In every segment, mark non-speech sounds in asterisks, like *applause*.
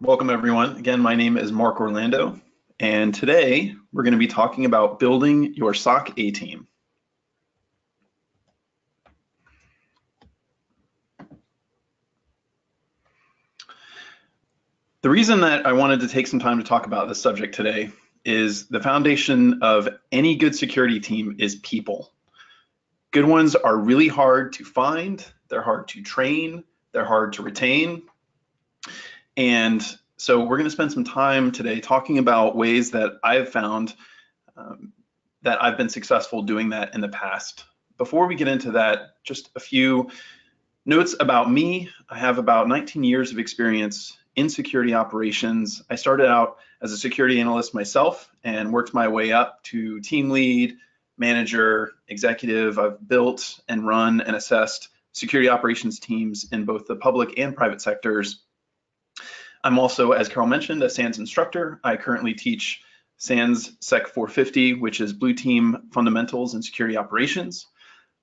Welcome everyone. Again, my name is Mark Orlando, and today we're going to be talking about building your SOC A team. The reason that I wanted to take some time to talk about this subject today is the foundation of any good security team is people. Good ones are really hard to find, they're hard to train, they're hard to retain. And so we're going to spend some time today talking about ways that I've found um, that I've been successful doing that in the past. Before we get into that, just a few notes about me. I have about 19 years of experience in security operations. I started out as a security analyst myself and worked my way up to team lead, manager, executive. I've built and run and assessed security operations teams in both the public and private sectors. I'm also, as Carol mentioned, a SANS instructor. I currently teach SANS Sec 450, which is Blue Team Fundamentals and Security Operations.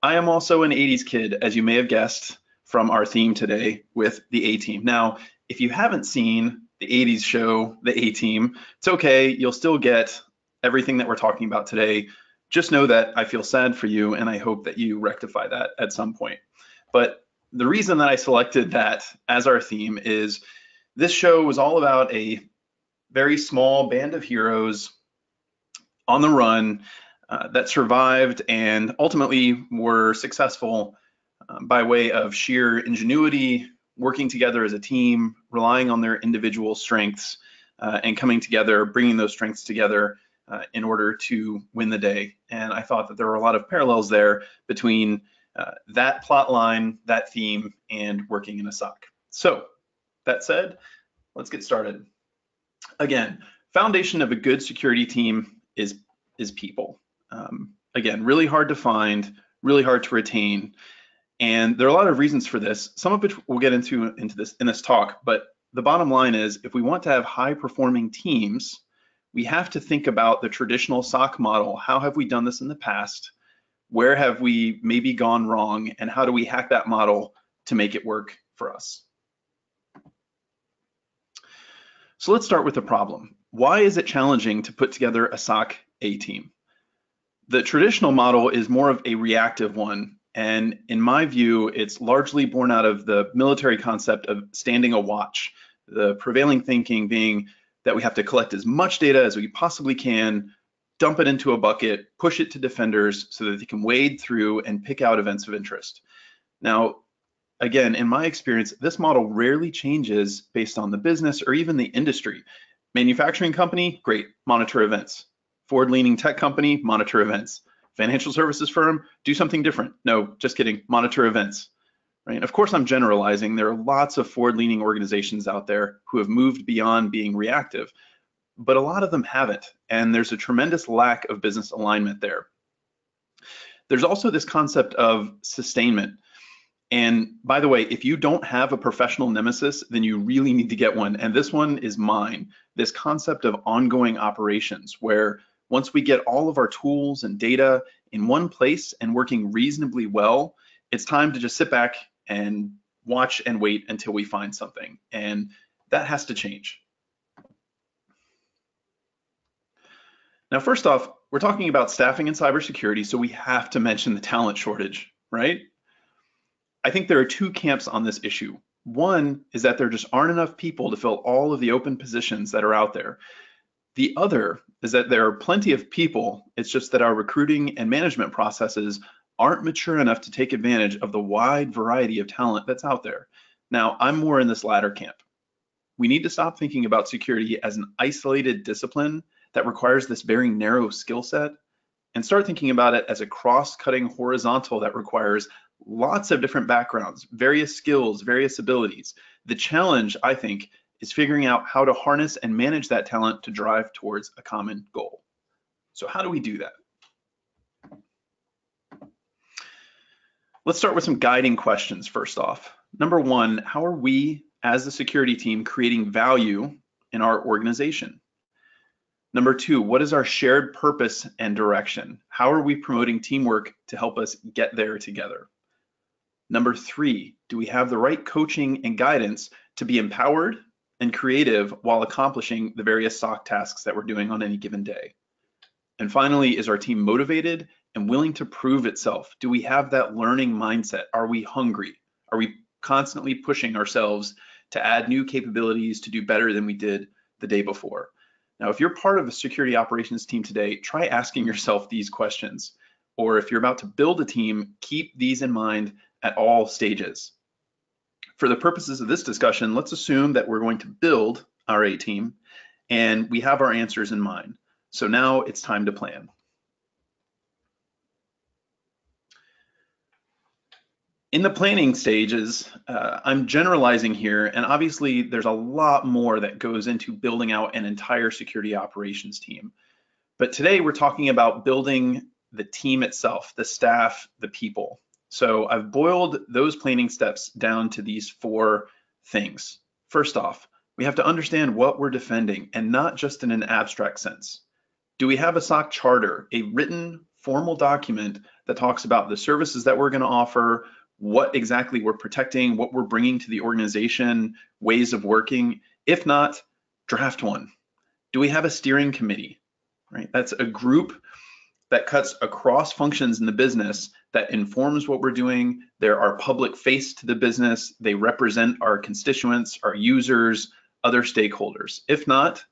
I am also an 80s kid, as you may have guessed from our theme today with the A Team. Now, if you haven't seen the 80s show, The A Team, it's okay. You'll still get everything that we're talking about today. Just know that I feel sad for you and I hope that you rectify that at some point. But the reason that I selected that as our theme is this show was all about a very small band of heroes on the run uh, that survived and ultimately were successful uh, by way of sheer ingenuity, working together as a team, relying on their individual strengths, uh, and coming together, bringing those strengths together uh, in order to win the day. And I thought that there were a lot of parallels there between uh, that plot line, that theme, and working in a SOC. So that said, let's get started. Again, foundation of a good security team is is people. Um, again, really hard to find, really hard to retain. And there are a lot of reasons for this, some of which we'll get into into this in this talk. But the bottom line is, if we want to have high performing teams, we have to think about the traditional SOC model. How have we done this in the past? Where have we maybe gone wrong? And how do we hack that model to make it work for us? So let's start with the problem. Why is it challenging to put together a SOC A team? The traditional model is more of a reactive one and in my view, it's largely born out of the military concept of standing a watch, the prevailing thinking being that we have to collect as much data as we possibly can, dump it into a bucket, push it to defenders so that they can wade through and pick out events of interest. Now, again, in my experience, this model rarely changes based on the business or even the industry. Manufacturing company, great, monitor events. Forward leaning tech company, monitor events financial services firm, do something different. No, just kidding, monitor events. Right? Of course, I'm generalizing. There are lots of forward-leaning organizations out there who have moved beyond being reactive, but a lot of them haven't, and there's a tremendous lack of business alignment there. There's also this concept of sustainment. And by the way, if you don't have a professional nemesis, then you really need to get one. And this one is mine. This concept of ongoing operations, where once we get all of our tools and data in one place and working reasonably well, it's time to just sit back and watch and wait until we find something. And that has to change. Now, first off, we're talking about staffing and cybersecurity, so we have to mention the talent shortage, right? I think there are two camps on this issue. One is that there just aren't enough people to fill all of the open positions that are out there. The other is that there are plenty of people. It's just that our recruiting and management processes aren't mature enough to take advantage of the wide variety of talent that's out there. Now, I'm more in this latter camp. We need to stop thinking about security as an isolated discipline that requires this very narrow skill set and start thinking about it as a cross-cutting horizontal that requires lots of different backgrounds, various skills, various abilities. The challenge, I think, is figuring out how to harness and manage that talent to drive towards a common goal. So how do we do that? Let's start with some guiding questions first off. Number one, how are we as the security team creating value in our organization? Number two, what is our shared purpose and direction? How are we promoting teamwork to help us get there together? Number three, do we have the right coaching and guidance to be empowered and creative while accomplishing the various SOC tasks that we're doing on any given day? And finally, is our team motivated and willing to prove itself? Do we have that learning mindset? Are we hungry? Are we constantly pushing ourselves to add new capabilities to do better than we did the day before? Now, if you're part of a security operations team today, try asking yourself these questions. Or if you're about to build a team, keep these in mind at all stages. For the purposes of this discussion, let's assume that we're going to build our A team and we have our answers in mind. So now it's time to plan. In the planning stages, uh, I'm generalizing here, and obviously there's a lot more that goes into building out an entire security operations team. But today we're talking about building the team itself, the staff, the people. So I've boiled those planning steps down to these four things. First off, we have to understand what we're defending and not just in an abstract sense. Do we have a SOC charter, a written formal document that talks about the services that we're going to offer, what exactly we're protecting, what we're bringing to the organization, ways of working. If not, draft one. Do we have a steering committee? Right, that's a group that cuts across functions in the business that informs what we're doing. They're our public face to the business. They represent our constituents, our users, other stakeholders. If not,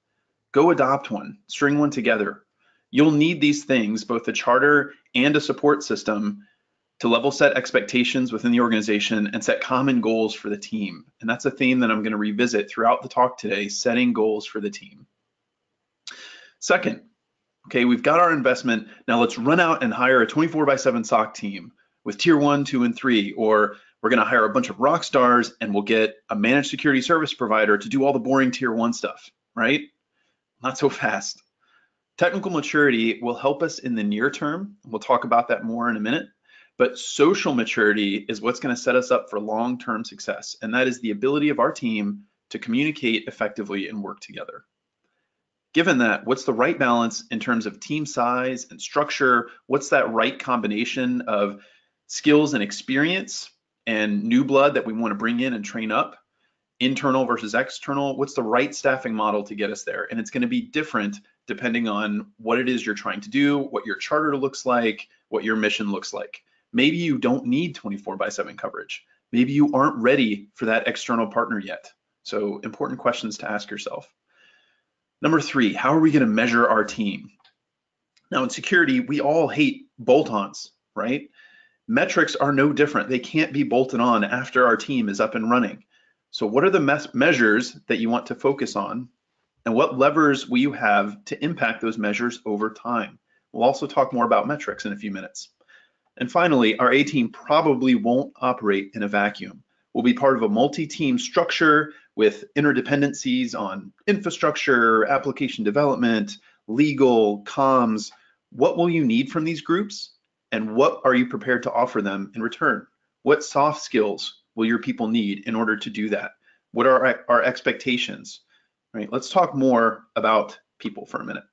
go adopt one, string one together. You'll need these things, both a charter and a support system, to level set expectations within the organization and set common goals for the team. And that's a theme that I'm going to revisit throughout the talk today, setting goals for the team. Second, okay, we've got our investment. Now let's run out and hire a 24 by 7 SOC team with tier one, two, and three, or we're going to hire a bunch of rock stars and we'll get a managed security service provider to do all the boring tier one stuff, right? Not so fast. Technical maturity will help us in the near term. We'll talk about that more in a minute. But social maturity is what's going to set us up for long term success. And that is the ability of our team to communicate effectively and work together. Given that, what's the right balance in terms of team size and structure? What's that right combination of skills and experience and new blood that we want to bring in and train up? Internal versus external? What's the right staffing model to get us there? And it's going to be different depending on what it is you're trying to do, what your charter looks like, what your mission looks like. Maybe you don't need 24 by 7 coverage. Maybe you aren't ready for that external partner yet. So important questions to ask yourself. Number three, how are we going to measure our team? Now in security, we all hate bolt-ons, right? Metrics are no different. They can't be bolted on after our team is up and running. So what are the me measures that you want to focus on? And what levers will you have to impact those measures over time? We'll also talk more about metrics in a few minutes. And finally, our A team probably won't operate in a vacuum. We'll be part of a multi-team structure with interdependencies on infrastructure, application development, legal, comms. What will you need from these groups? And what are you prepared to offer them in return? What soft skills will your people need in order to do that? What are our expectations? Right, let's talk more about people for a minute.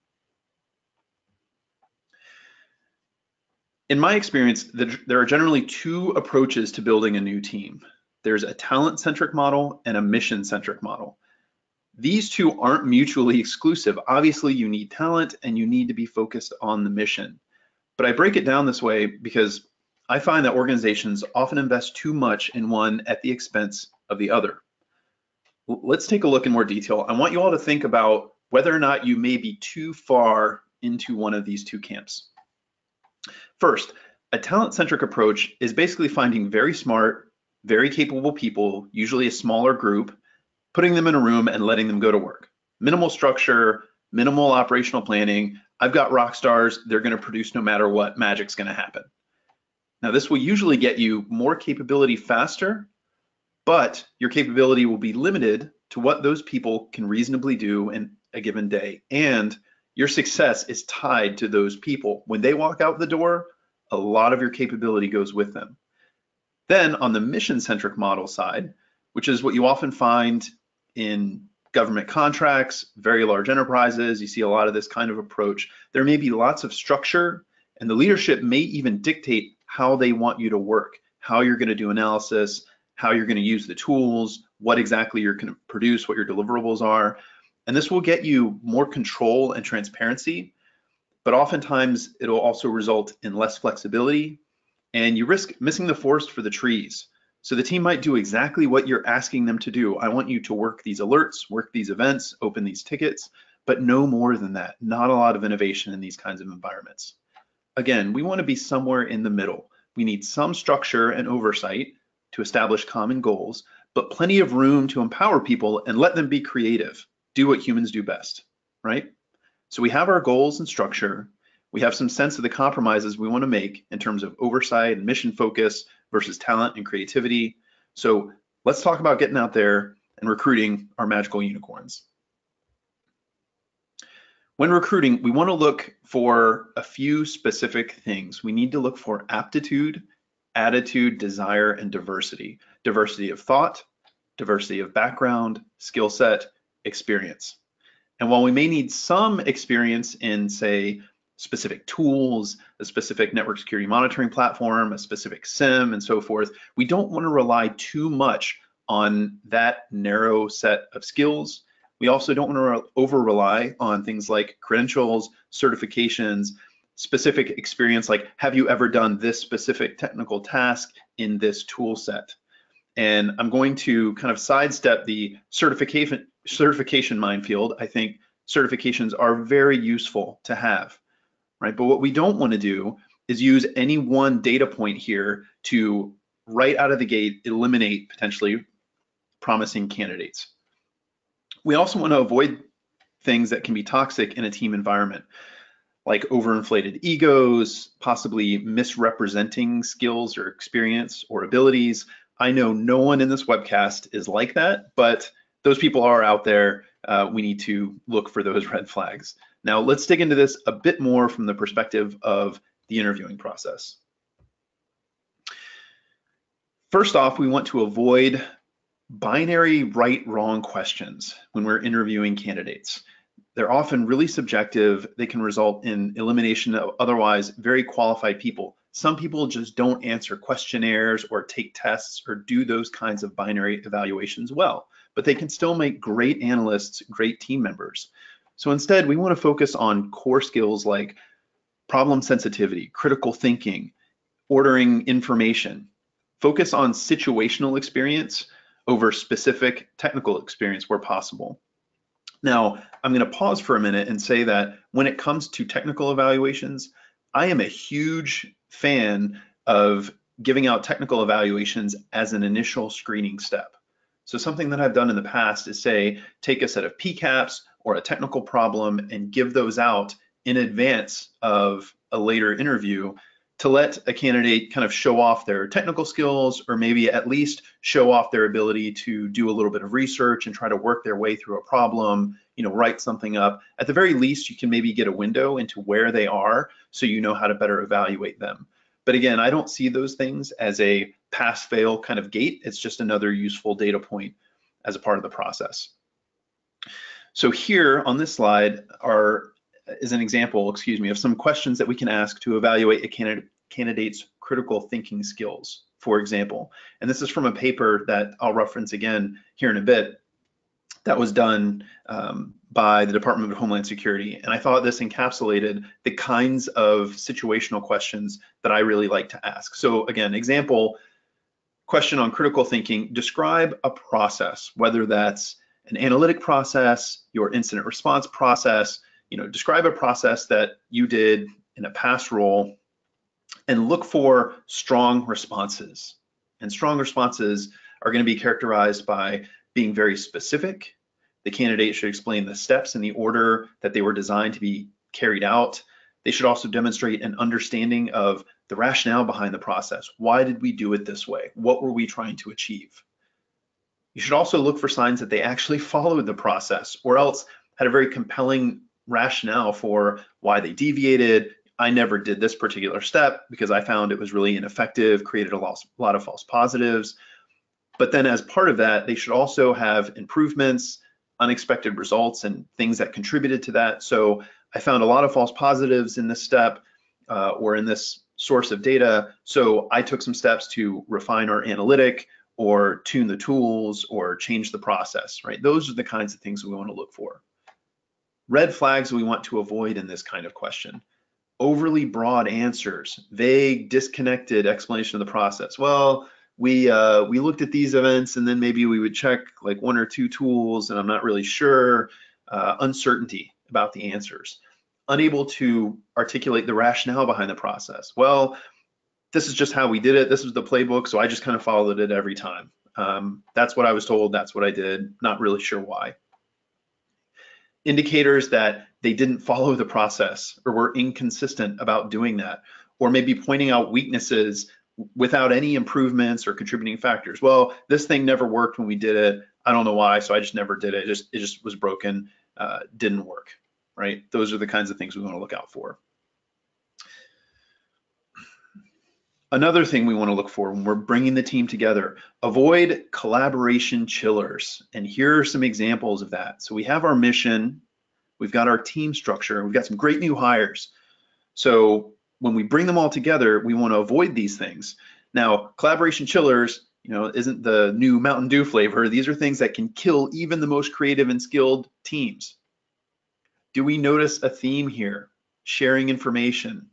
in my experience, there are generally two approaches to building a new team. There's a talent-centric model and a mission-centric model. These two aren't mutually exclusive. Obviously, you need talent and you need to be focused on the mission. But I break it down this way because I find that organizations often invest too much in one at the expense of the other. Let's take a look in more detail. I want you all to think about whether or not you may be too far into one of these two camps. First, a talent-centric approach is basically finding very smart, very capable people, usually a smaller group, putting them in a room and letting them go to work. Minimal structure, minimal operational planning. I've got rock stars, they're gonna produce no matter what, magic's gonna happen. Now this will usually get you more capability faster, but your capability will be limited to what those people can reasonably do in a given day. And your success is tied to those people. When they walk out the door, a lot of your capability goes with them. Then on the mission-centric model side, which is what you often find in government contracts, very large enterprises, you see a lot of this kind of approach. There may be lots of structure and the leadership may even dictate how they want you to work, how you're gonna do analysis, how you're gonna use the tools, what exactly you're going to produce, what your deliverables are. And this will get you more control and transparency, but oftentimes it'll also result in less flexibility and you risk missing the forest for the trees. So the team might do exactly what you're asking them to do. I want you to work these alerts, work these events, open these tickets, but no more than that. Not a lot of innovation in these kinds of environments. Again, we want to be somewhere in the middle. We need some structure and oversight to establish common goals, but plenty of room to empower people and let them be creative, do what humans do best, right? So we have our goals and structure. We have some sense of the compromises we want to make in terms of oversight and mission focus versus talent and creativity. So let's talk about getting out there and recruiting our magical unicorns. When recruiting, we want to look for a few specific things. We need to look for aptitude, attitude, desire, and diversity. Diversity of thought, diversity of background, skill set, experience. And while we may need some experience in, say, specific tools, a specific network security monitoring platform, a specific SIEM, and so forth, we don't want to rely too much on that narrow set of skills we also don't want to over rely on things like credentials, certifications, specific experience, like have you ever done this specific technical task in this tool set? And I'm going to kind of sidestep the certification certification minefield. I think certifications are very useful to have, right? But what we don't want to do is use any one data point here to right out of the gate eliminate potentially promising candidates. We also want to avoid things that can be toxic in a team environment, like overinflated egos, possibly misrepresenting skills or experience or abilities. I know no one in this webcast is like that, but those people are out there. Uh, we need to look for those *laughs* red flags. Now, let's dig into this a bit more from the perspective of the interviewing process. First off, we want to avoid binary right wrong questions when we're interviewing candidates. They're often really subjective. They can result in elimination of otherwise very qualified people. Some people just don't answer questionnaires or take tests or do those kinds of binary evaluations well, but they can still make great analysts, great team members. So instead, we want to focus on core skills like problem sensitivity, critical thinking, ordering information. Focus on situational experience over specific technical experience where possible. Now, I'm going to pause for a minute and say that when it comes to technical evaluations, I am a huge fan of giving out technical evaluations as an initial screening step. So something that I've done in the past is say, take a set of PCAPs or a technical problem and give those out in advance of a later interview to let a candidate kind of show off their technical skills or maybe at least show off their ability to do a little bit of research and try to work their way through a problem, you know, write something up. At the very least, you can maybe get a window into where they are so you know how to better evaluate them. But again, I don't see those things as a pass fail kind of gate. It's just another useful data point as a part of the process. So here on this slide are is an example, excuse me, of some questions that we can ask to evaluate a candidate, candidate's critical thinking skills, for example. And this is from a paper that I'll reference again here in a bit that was done um, by the Department of Homeland Security. And I thought this encapsulated the kinds of situational questions that I really like to ask. So again, example, question on critical thinking, describe a process, whether that's an analytic process, your incident response process, you know, describe a process that you did in a past role and look for strong responses. And strong responses are going to be characterized by being very specific. The candidate should explain the steps in the order that they were designed to be carried out. They should also demonstrate an understanding of the rationale behind the process. Why did we do it this way? What were we trying to achieve? You should also look for signs that they actually *laughs* followed the process or else had a very compelling rationale for why they deviated. I never did this particular step because I found it was really ineffective, created a lot of false positives. But then as part of that, they should also have improvements, unexpected results, and things that contributed to that. So I found a lot of false positives in this step uh, or in this source of data. So I took some steps to refine our analytic or tune the tools or change the process, right? Those are the kinds of things we want to look for. Red flags we want to avoid in this kind of question. Overly broad answers, vague, disconnected explanation of the process. Well, we uh, we looked at these events and then maybe we would check like one or two tools and I'm not really sure. Uh, uncertainty about the answers. Unable to articulate the rationale behind the process. Well, this is just how we did it. This was the playbook, so I just kind of followed it every time. Um, that's what I was told. That's what I did. Not really sure why. Indicators that they didn't follow the process or were inconsistent about doing that, or maybe pointing out weaknesses without any improvements or contributing factors. Well, this thing never worked when we did it. I don't know why, so I just never did it. It just it just was broken, uh, didn't work. Right? Those are the kinds of things we want to look out for. Another thing we want to look for when we're bringing the team together, avoid collaboration chillers. And here are some examples of that. So we have our mission, we've got our team structure, we've got some great new hires. So when we bring them all together, we want to avoid these things. Now, collaboration chillers, you know, isn't the new Mountain Dew flavor. These are things that can kill even the most creative and skilled teams. Do we notice a theme here? Sharing information,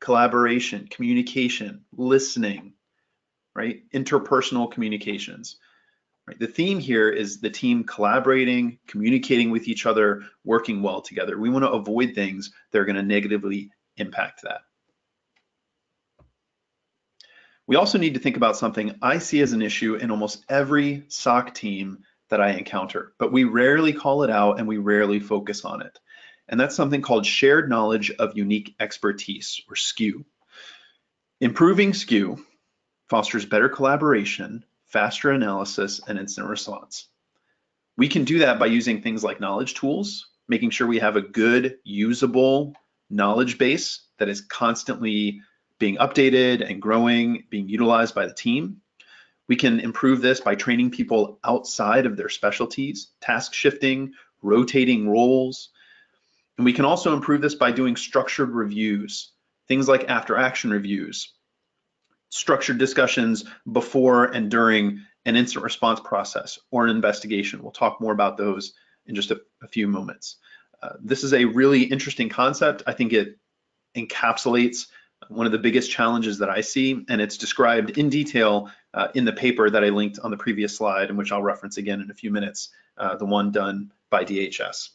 collaboration, communication, listening, right? Interpersonal communications. Right? The theme here is the team collaborating, communicating with each other, working well together. We want to avoid things that are going to negatively impact that. We also need to think about something I see as an issue in almost every SOC team that I encounter, but we rarely call it out and we rarely focus on it and that's something called shared knowledge of unique expertise, or SKU. Improving SKU fosters better collaboration, faster analysis, and instant response. We can do that by using things like knowledge tools, making sure we have a good, usable knowledge base that is constantly being updated and growing, being utilized by the team. We can improve this by training people outside of their specialties, task shifting, rotating roles, and we can also improve this by doing structured reviews, things like after action reviews, structured discussions before and during an incident response process or an investigation. We'll talk more about those in just a, a few moments. Uh, this is a really interesting concept. I think it encapsulates one of the biggest challenges that I see, and it's described in detail uh, in the paper that I linked on the previous slide, and which I'll reference again in a few minutes, uh, the one done by DHS.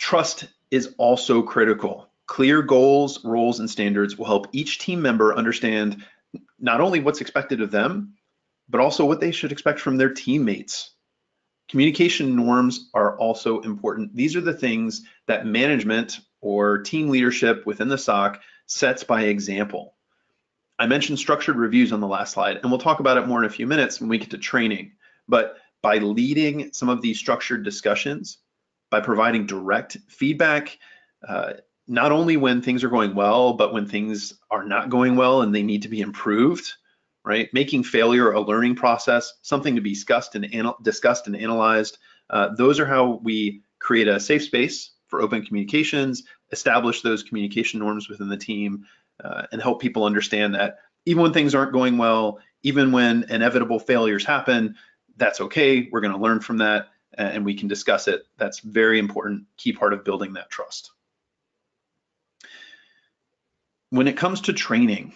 Trust is also critical. Clear goals, roles, and standards will help each team member understand not only what's expected of them, but also what they should expect from their teammates. Communication norms are also important. These are the things that management or team leadership within the SOC sets by example. I mentioned structured reviews on the last slide, and we'll talk about it more in a few minutes when we get to training. But by leading some of these structured discussions, by providing direct feedback, uh, not only when things are going well, but when things are not going well and they need to be improved, right? Making failure a learning process, something to be discussed and discussed and analyzed. Uh, those are how we create a safe space for open communications, establish those communication norms within the team, uh, and help people understand that even when things aren't going well, even when inevitable failures happen, that's okay. We're going to learn from that Uh, and we can discuss it. That's very important, key part of building that trust. When it comes to training,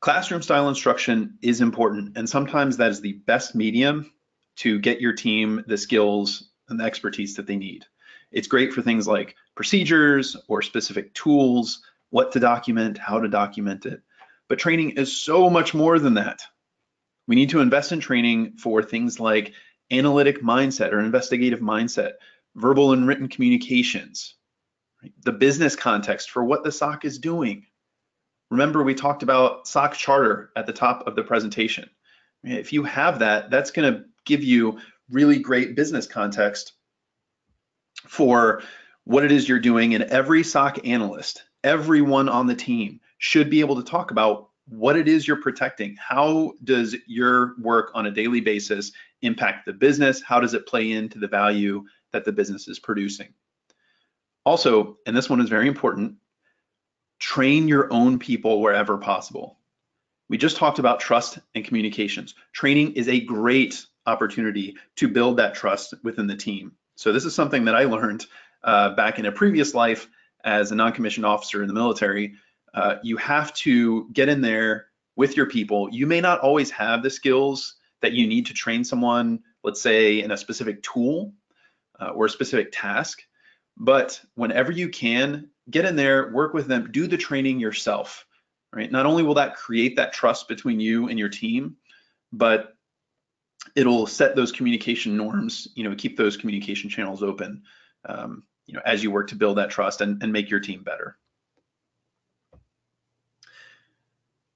classroom style instruction is important, and sometimes that is the best medium to get your team the skills and the expertise that they need. It's great for things like procedures or specific tools, what to document, how to document it. But training is so much more than that. We need to invest in training for things like analytic mindset or investigative mindset, verbal and written communications, right? the business context for what the SOC is doing. Remember, we talked about SOC charter at the top of the presentation. If you have that, that's going to give you really great business context for what it is you're doing. And every SOC analyst, everyone on the team should be able to talk about what it is you're protecting. How does your work on a daily basis impact the business? How does it play into the value that the business is producing? Also, and this one is very important, train your own people wherever possible. We just talked about trust and communications. Training is a great opportunity to build that trust within the team. So this is something that I learned uh, back in a previous life as a non-commissioned officer in the military. Uh, you have to get in there with your people. You may not always have the skills that you need to train someone, let's say in a specific tool uh, or a specific task, but whenever you can, get in there, work with them, do the training yourself, right? Not only will that create that trust between you and your team, but it'll set those communication norms, you know, keep those communication channels open, um, you know, as you work to build that trust and, and make your team better.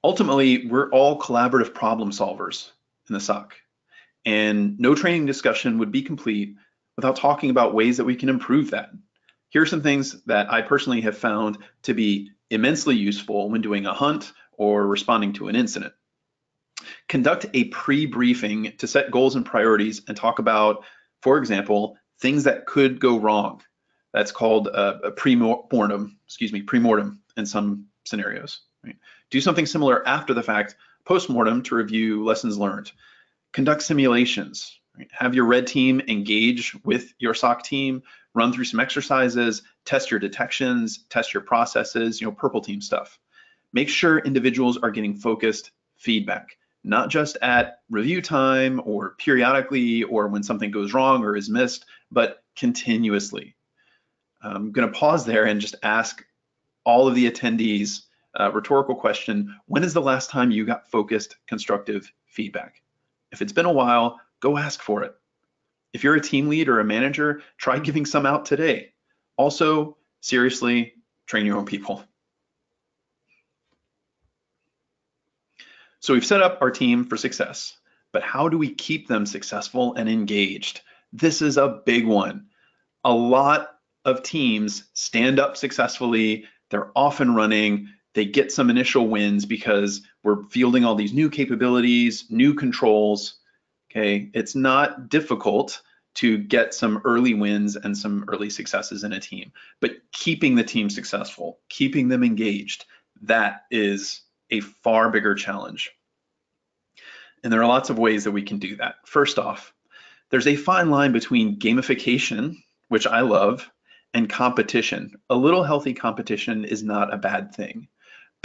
Ultimately, we're all collaborative problem solvers in the SOC, and no training discussion would be complete without talking about ways that we can improve that. Here are some things that I personally have found to be immensely useful when doing a hunt or responding to an incident. Conduct a pre-briefing to set goals and priorities and talk about, for example, things that could go wrong. That's called uh, a, a pre-mortem, excuse me, pre-mortem in some scenarios. Right? Do something similar after the fact, post-mortem to review lessons learned. Conduct simulations. Right? Have your red team engage with your SOC team run through some exercises, test your detections, test your processes, you know, purple team stuff. Make sure individuals are getting focused feedback, not just at review time or periodically or when something goes wrong or is missed, but continuously. I'm going to pause there and just ask all of the attendees a rhetorical question, when is the last time you got focused constructive feedback? If it's been a while, go ask for it. If you're a team lead or a manager, try giving some out today. Also, seriously, train your own people. So we've set up our team for success, but how do we keep them successful and engaged? This is a big one. A lot of teams stand up successfully, they're often running, they get some initial wins because we're fielding all these new capabilities, new controls. Okay, it's not difficult to get some early wins and some early successes in a team. But keeping the team successful, keeping them engaged, that is a far bigger challenge. And there are lots of ways that we can do that. First off, there's a fine line between gamification, which I love, and competition. A little healthy competition is not a bad thing.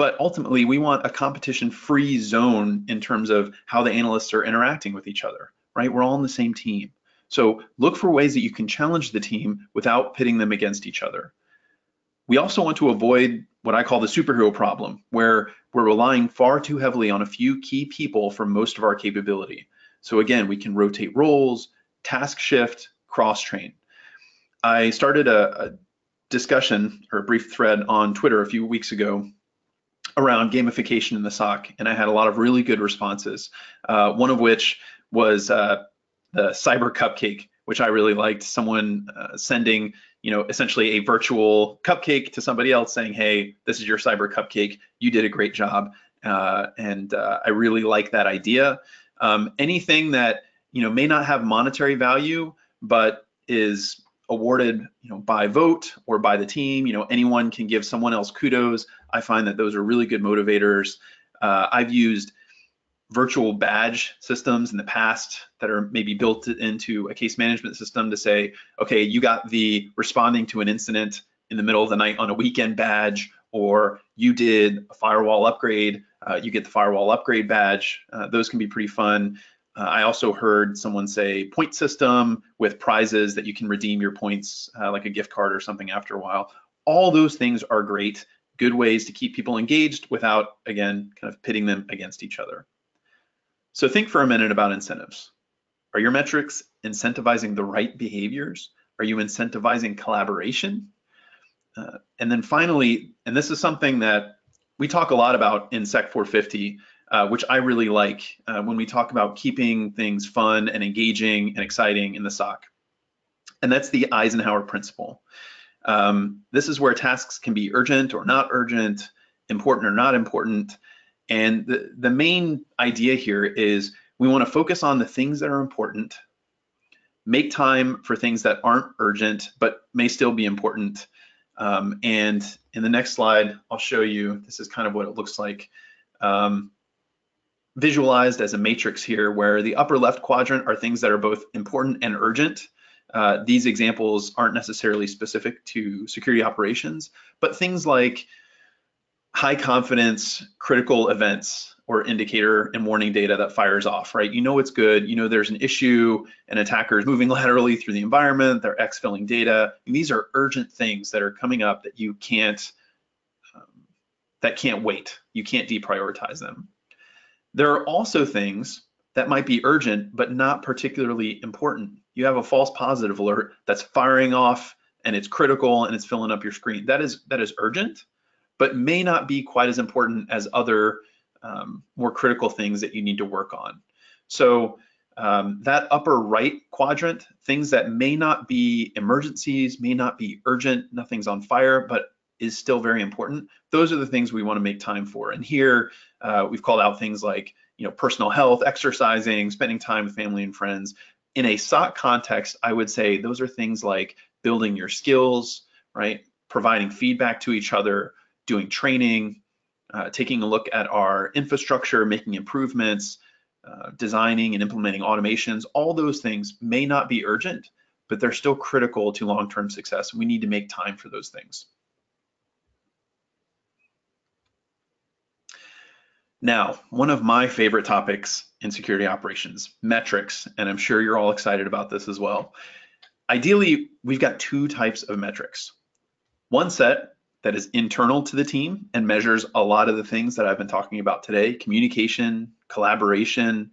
But ultimately, we want a competition free zone in terms of how the analysts are interacting with each other, right? We're all on the same team. So look for ways that you can challenge the team without pitting them against each other. We also want to avoid what I call the superhero problem, where we're relying far too heavily on a few key people for most of our capability. So again, we can rotate roles, task shift, cross train. I started a, a discussion or a brief thread on Twitter a few weeks ago around gamification in the SOC, and I had a lot of really good responses. Uh, one of which was uh, the cyber cupcake, which I really liked. Someone uh, sending, you know, essentially a virtual cupcake to somebody else saying, "Hey, this is your cyber cupcake. You did a great job," uh, and uh, I really like that idea. Um, anything that you know may not have monetary value, but is awarded you know by vote or by the team you know anyone can give someone else kudos i find that those are really good motivators uh, i've used virtual badge systems in the past that are maybe built into a case management system to say, okay, you got the responding to an incident in the middle of the night on a weekend badge, or you did a firewall upgrade, uh, you get the firewall upgrade badge. Uh, those can be pretty fun. Uh, I also heard someone say point system with prizes that you can redeem your points, uh, like a gift card or something after a while. All those things are great, good ways to keep people engaged without, again, kind of pitting them against each other. So think for a minute about incentives. Are your metrics incentivizing the right behaviors? Are you incentivizing collaboration? Uh, and then finally, and this is something that we talk a lot about in SEC 450, uh, which I really like uh, when we talk about keeping things fun and engaging and exciting in the SOC. And that's the Eisenhower principle. Um, this is where tasks can be urgent or not urgent, important or not important. And the, the main idea here is we want to focus on the things that are important, make time for things that aren't urgent but may still be important. Um, and in the next slide, I'll show you, this is kind of what it looks like. Um, visualized as a matrix here where the upper left quadrant are things that are both important and urgent. Uh, these examples aren't necessarily specific to security operations, but things like high confidence critical events or indicator and warning data that fires off, right? You know it's good. You know there's an issue, an attacker is moving *laughs* laterally through the environment, they're exfilling data. And these are urgent things that are coming up that you can't, um, that can't wait. You can't deprioritize them. There are also things that might be urgent, but not particularly important. You have a false positive alert that's firing off and it's critical and it's filling up your screen. That is, that is urgent, but may not be quite as important as other um, more critical things that you need to work on. So um, that upper right quadrant, things that may not be emergencies, may not be urgent, nothing's on fire, but is still very important. Those are the things we want to make time for. And here uh, we've called out things like you know personal health, exercising, spending time with family and friends. In a SOC context, I would say those are things like building your skills, right? Providing feedback to each other, doing training, uh, taking a look at our infrastructure, making improvements, uh, designing and implementing automations, all those things may not be urgent, but they're still critical to long-term success. We need to make time for those things. Now, one of my favorite topics in security operations, metrics, and I'm sure you're all excited about this as well. Ideally, we've got two types of metrics. One set that is internal to the team and measures a lot of the things that I've been talking about today, communication, collaboration,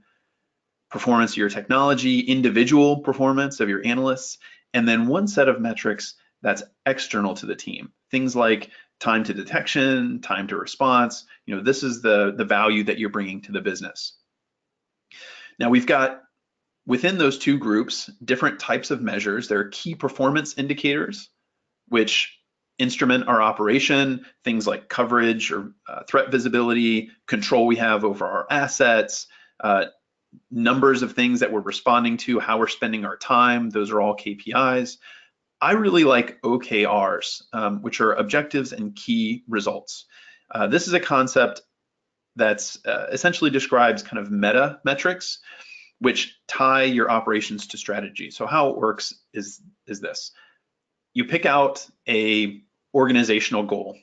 performance of your technology, individual performance of your analysts, and then one set of metrics that's external to the team. Things like time to detection, time to response, you know, this is the, the value that you're bringing to the business. Now we've got within those two groups, different types of measures. There are key performance indicators, which instrument our operation, things like coverage or uh, threat visibility, control we have over our assets, uh, numbers of things that we're responding to, how we're spending our time, those are all KPIs. I really like OKRs, um, which are objectives and key results. Uh, this is a concept that's uh, essentially describes kind of meta metrics, which tie your operations to strategy. So how it works is, is this. You pick out a organizational goal,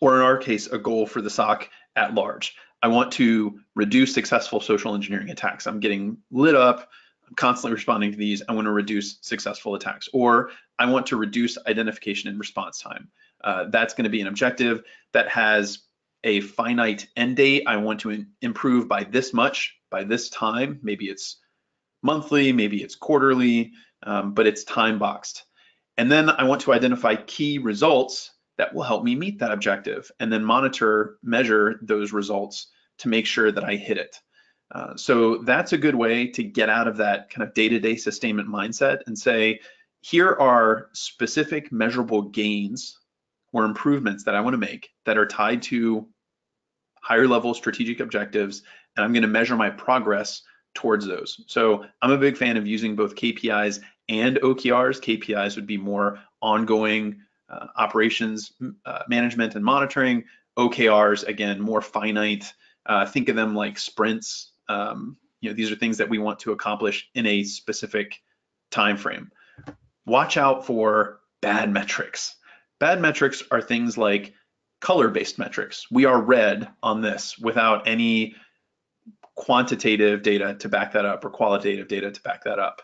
or in our case, a goal for the SOC at large. I want to reduce successful social engineering attacks. I'm getting lit up, I'm constantly responding to these. I want to reduce successful attacks, or I want to reduce identification and response time. Uh, that's going to be an objective that has a finite end date. I want to improve by this much, by this time. Maybe it's monthly, maybe it's quarterly, um, but it's time boxed. And then I want to identify key results that will help me meet that objective and then monitor, measure those results to make sure that I hit it. Uh, so that's a good way to get out of that kind of day-to-day sustainment mindset and say, here are specific measurable gains or improvements that I want to make that are tied to higher level strategic objectives, and I'm going to measure my progress towards those. So I'm a big fan of using both KPIs and OKRs. KPIs would be more ongoing uh, operations uh, management and monitoring. OKRs, again, more finite. Uh, think of them like sprints. Um, you know, these are things that we want to accomplish in a specific time frame. Watch out for bad metrics. Bad metrics are things like color-based metrics. We are red on this without any quantitative data to back that up or qualitative data to back that up,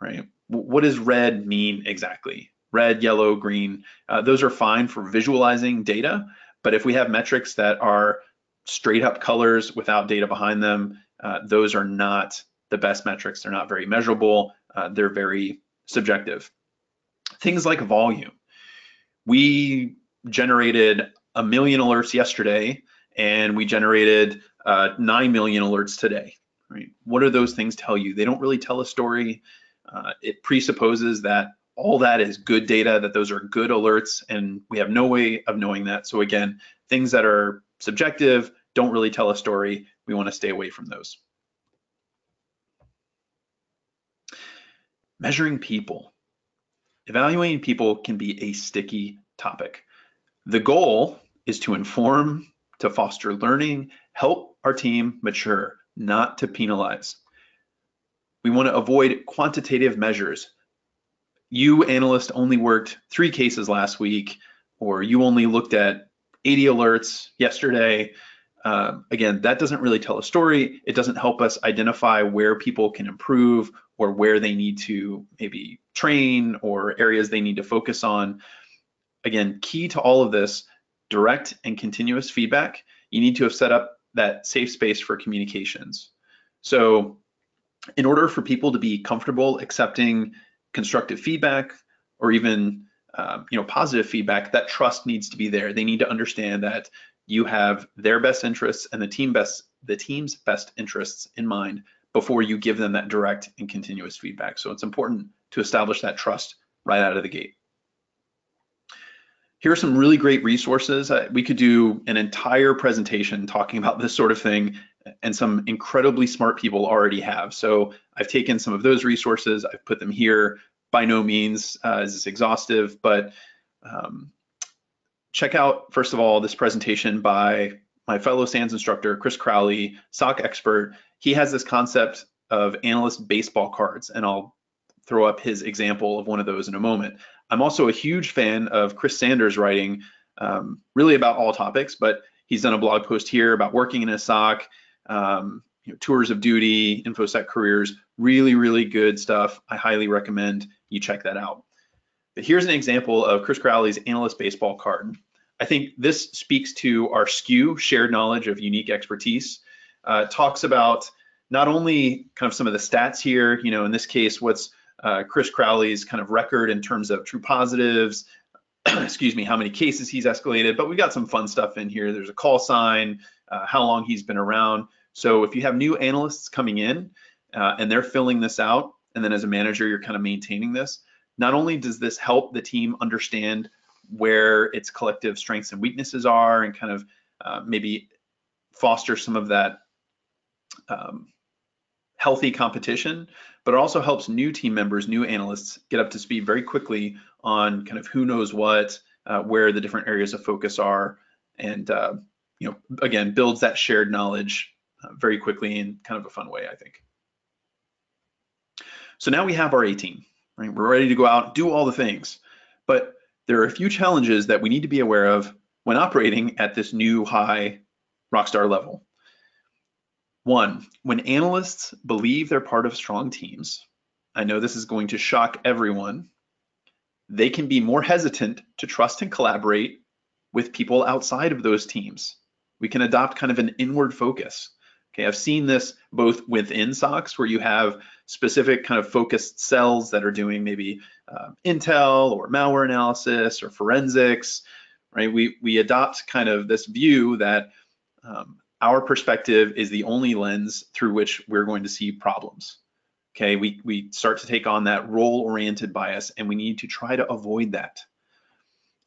right? What does red mean exactly? Red, yellow, green, uh, those are fine for visualizing data, but if we have metrics that are straight up colors without data behind them, uh, those are not the best metrics. They're not very measurable. Uh, they're very subjective. Things like volume. We generated a million alerts yesterday and we generated uh, 9 million alerts today, right? What do those things tell you? They don't really tell a story. Uh, it presupposes that all that is good data, that those are good alerts, and we have no way of knowing that. So again, things that are subjective don't really tell a story. We want to stay away from those. Measuring people. Evaluating people can be a sticky topic. The goal is to inform, to foster learning, help our team mature, not to penalize. We want to avoid quantitative measures. You analyst only worked three cases last week, or you only looked at 80 alerts yesterday. Uh, again, that doesn't really tell a story. It doesn't help us identify where people can improve or where they need to maybe train or areas they need to focus on. Again, key to all of this, direct and continuous feedback. You need to have set up that safe space for communications. So in order for people to be comfortable accepting constructive feedback or even um, you know positive feedback, that trust needs to be there. They need to understand that you have their best interests and the team best the team's best interests in mind before you give them that direct and continuous feedback. So it's important to establish that trust right out of the gate. Here are some really great resources. Uh, we could do an entire presentation talking about this sort of thing and some incredibly smart people already have. So I've taken some of those resources, I've put them here. By no means uh, is this exhaustive, but um, check out, first of all, this presentation by my fellow SANS instructor, Chris Crowley, SOC expert. He has this concept of analyst baseball cards, and I'll throw up his example of one of those in a moment. I'm also a huge fan of Chris Sanders writing um, really about all topics, but he's done a blog post here about working in a SOC, um, you know, tours of duty, InfoSec careers, really, really good stuff. I highly recommend you check that out. But here's an example of Chris Crowley's analyst baseball card. I think this speaks to our SKU, shared knowledge of unique expertise. Uh, talks about not only kind of some of the stats here, you know, in this case, what's uh, Chris Crowley's kind of record in terms of true positives, *clears throat* excuse me, how many cases he's escalated, but we've got some fun stuff in here. There's a call sign, uh, how long he's been around. So if you have new analysts coming in uh, and they're filling this out, and then as a manager, you're kind of maintaining this, not only does this help the team understand where its collective strengths and weaknesses are and kind of uh, maybe foster some of that um, healthy competition, but it also helps new team members, new analysts get up to speed very quickly on kind of who knows what, uh, where the different areas of focus are, and uh, you know, again, builds that shared knowledge uh, very quickly in kind of a fun way, I think. So now we have our A team, right? We're ready to go out, do all the things, but there are a few challenges that we need to be aware of when operating at this new high rockstar level. One, when analysts believe they're part of strong teams, I know this is going to shock everyone, they can be more hesitant to trust and collaborate with people outside of those teams. We can adopt kind of an inward focus. Okay, I've seen this both within SOCs where you have specific kind of focused cells that are doing maybe uh, intel or malware analysis or forensics, right? We, we adopt kind of this view that um, our perspective is the only lens through which we're going to see problems. Okay, we, we start to take on that role-oriented bias and we need to try to avoid that.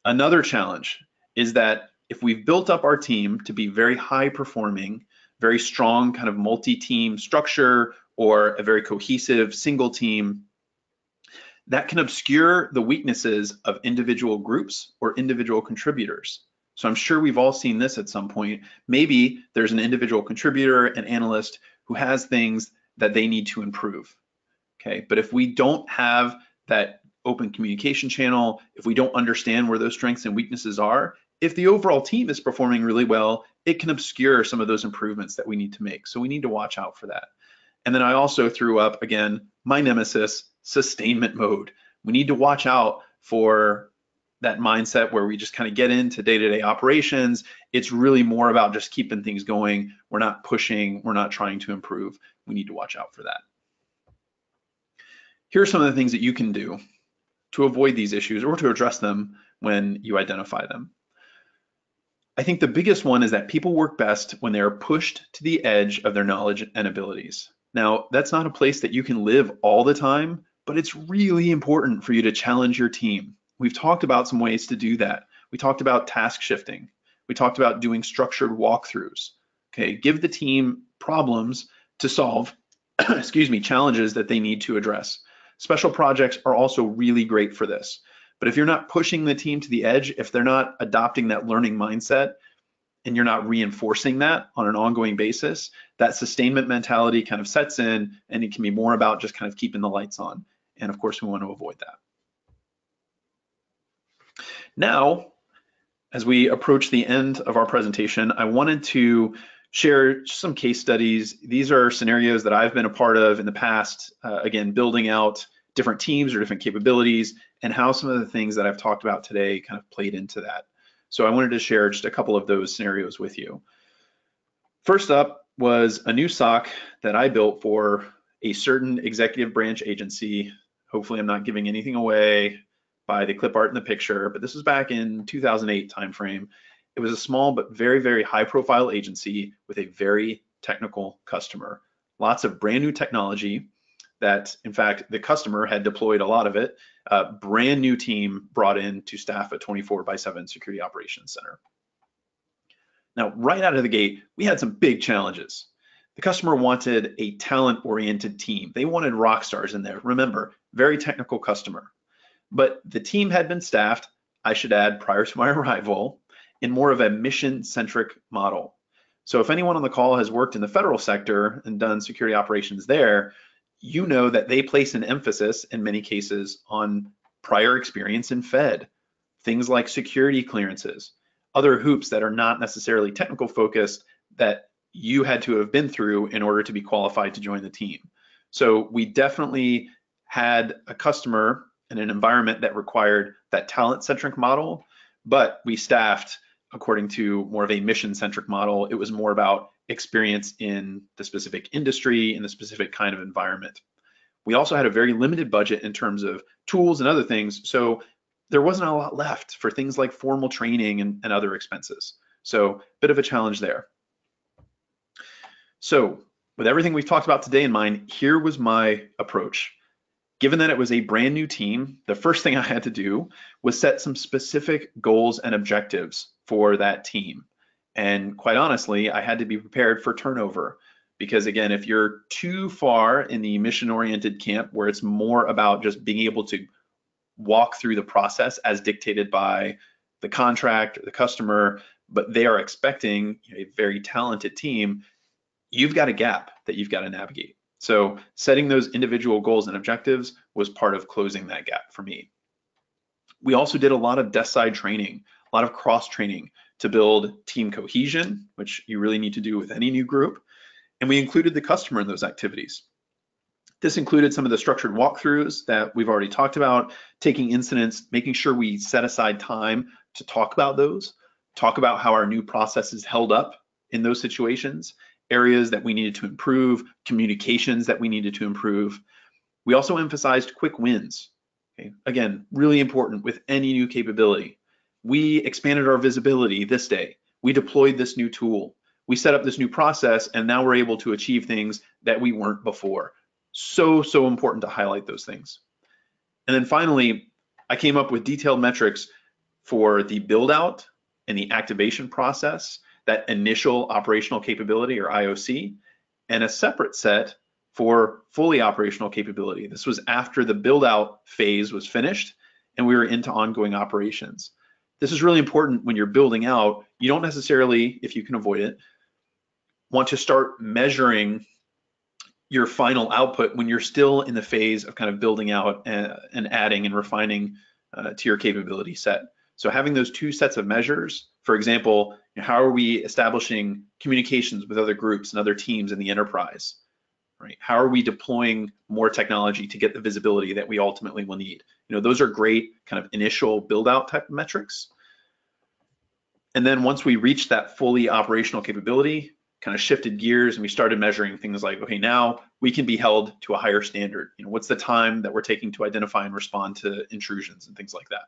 Another challenge is that if we've built up our team to be very high performing, very strong kind of multi-team structure or a very cohesive single team, that can obscure the weaknesses of individual groups or individual contributors. So I'm sure we've all seen this at some point. Maybe there's an individual contributor, an analyst who has things that they need to improve. Okay, but if we don't have that open communication channel, if we don't understand where those strengths and weaknesses are, if the overall team is performing really well, it can obscure some of those improvements that we need to make. So we need to watch out for that. And then I also threw up again my nemesis, sustainment mode. We need to watch out for that mindset where we just kind of get into day-to-day operations. It's really more about just keeping things going. We're not pushing, we're not trying to improve. We need to watch out for that. Here are some of the things that you can do to avoid these issues or to address them when you identify them. I think the biggest one is that people work best when they are pushed to the edge of their knowledge and abilities. Now, that's not a place that you can live all the time, but it's really important for you to challenge your team. We've talked about some ways to do that. We talked about task shifting. We talked about doing structured walkthroughs. Okay, give the team problems to solve, *clears throat* excuse me, challenges that they need to address. Special projects are also really great for this. But if you're not pushing the team to the edge, if they're not adopting that learning mindset, and you're not reinforcing that on an ongoing basis, that sustainment mentality kind of sets in and it can be more about just kind of keeping the lights on. And of course, we want to avoid that. Now, as we approach the end of our presentation, I wanted to share some case studies. These are scenarios that I've been a part of in the past, uh, again, building out different teams or different capabilities and how some of the things that I've talked about today kind of played into that. So I wanted to share just a couple of those scenarios with you. First up was a new SOC that I built for a certain executive branch agency. Hopefully I'm not giving anything away by the clip art in the picture, but this was back in 2008 timeframe. It was a small but very, very high profile agency with a very technical customer. Lots of brand new technology that, in fact, the customer had deployed a lot of it. A brand new team brought in to staff a 24 by 7 security operations center. Now, right out of the gate, we had some big challenges. The customer wanted a talent oriented team. They wanted rock stars in there. Remember, very technical customer. But the team had been staffed, I should add, prior to my *laughs* arrival, in more of a mission centric model. So if anyone on the call has worked in the federal sector and done security operations there, you know that they place an emphasis in many cases on prior experience in Fed, things like security clearances, other hoops that are not necessarily technical focused that you had to have been through in order to be qualified to join the team. So we definitely had a customer in an environment that required that talent centric model, but we staffed according to more of a mission centric model. It was more about experience in the specific industry in the specific kind of environment. We also had a very limited budget in terms of tools and other things. So there wasn't a lot left for things like formal training and, and other expenses. So bit of a challenge there. So with everything we've talked about today in mind, here was my approach. Given that it was a brand new team, the first thing I had to do was set some specific goals and objectives for that team. And quite honestly, I had to be prepared for turnover because again, if you're too far in the mission oriented camp where it's more about just being able to walk through the process as dictated by the contract or the customer, but they are expecting a very talented team, you've got a gap that you've got to navigate. So setting those individual goals and objectives was part of closing that gap for me. We also did a lot of desk side training, a lot of cross training to build team cohesion, which you really need to do with any new group. And we included the customer in those activities. This included some of the structured walkthroughs that we've already talked about, taking incidents, making sure we set aside time to talk about those, talk about how our new processes held up in those situations, areas that we needed to improve, communications that we needed to improve. We also emphasized quick wins. Okay? Again, really important with any new capability. We expanded our visibility this day. We deployed this new tool. We set up this new process and now we're able to achieve things that we weren't before. So, so important to highlight those things. And then finally, I came up with detailed metrics for the build out and the activation process that initial operational capability or IOC, and a separate set for fully operational capability. This was after the build out phase was finished and we were into ongoing operations. This is really important when you're building out. You don't necessarily, if you can avoid it, want to start measuring your final output when you're still in the phase of kind of building out and, and adding and refining uh, to your capability set. So having those two sets of measures, for example, how are we establishing communications with other groups and other teams in the enterprise? Right? How are we deploying more technology to get the visibility that we ultimately will need? You know, those are great kind of initial build out type of metrics. And then once we reach that fully operational capability, kind of shifted gears and we started measuring things like, okay, now we can be held to a higher standard. You know, what's the time that we're taking to identify and respond to intrusions and things like that.